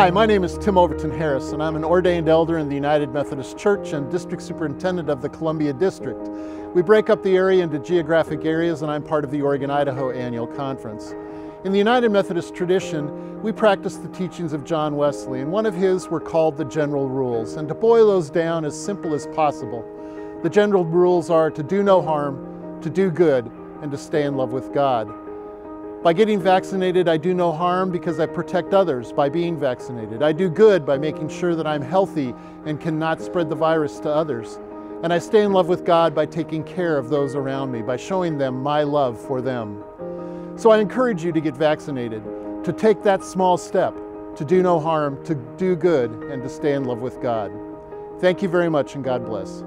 Hi, my name is Tim Overton Harris, and I'm an ordained elder in the United Methodist Church and district superintendent of the Cascadia District. We break up the area into geographic areas, and I'm part of the Oregon Idaho Annual Conference. In the United Methodist tradition, we practice the teachings of John Wesley, and one of his were called the General Rules. And to boil those down as simple as possible, the general rules are to do no harm, to do good, and to stay in love with God. By getting vaccinated, I do no harm because I protect others by being vaccinated. I do good by making sure that I'm healthy and cannot spread the virus to others. And I stay in love with God by taking care of those around me, by showing them my love for them. So I encourage you to get vaccinated, to take that small step, to do no harm, to do good, and to stay in love with God. Thank you very much, and God bless.